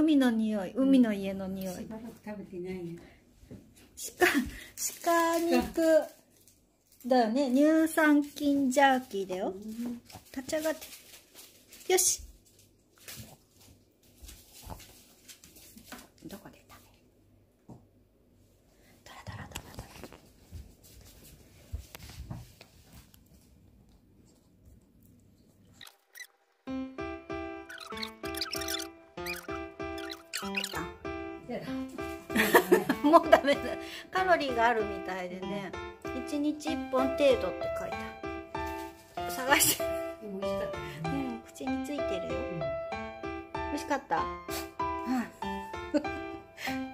海の匂い海の家の匂い。しばらく食べてないね。鹿鹿肉だよね。乳酸菌ジャーキーだよ。立ち上がって。よし。どこで？もうダメだ。カロリーがあるみたいでね。1日1本程度って書いてある。探して。うん口についてるよ。美味しかった、うん